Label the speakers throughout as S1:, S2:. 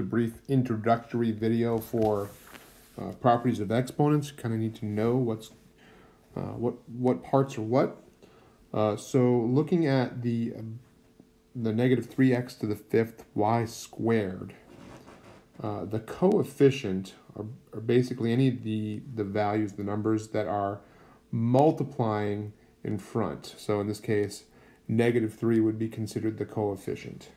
S1: a brief introductory video for uh, properties of exponents. Kind of need to know what's uh, what what parts are what. Uh, so looking at the the negative 3x to the fifth y squared, uh, the coefficient are, are basically any of the, the values, the numbers that are multiplying in front. So in this case, negative 3 would be considered the coefficient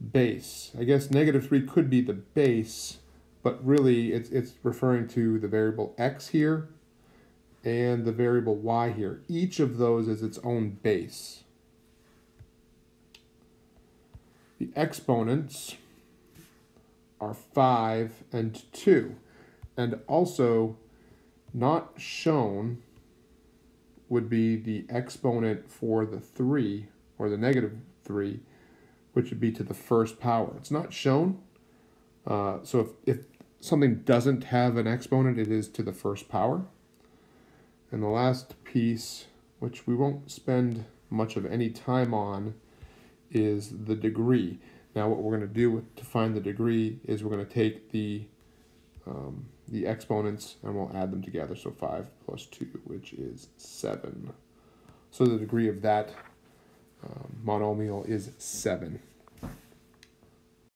S1: base. I guess negative 3 could be the base, but really it's, it's referring to the variable x here and the variable y here. Each of those is its own base. The exponents are 5 and 2. And also not shown would be the exponent for the 3, or the negative 3, which would be to the first power. It's not shown. Uh, so if, if something doesn't have an exponent, it is to the first power. And the last piece, which we won't spend much of any time on, is the degree. Now what we're going to do to find the degree is we're going to take the um, the exponents and we'll add them together. So 5 plus 2, which is 7. So the degree of that monomial is 7.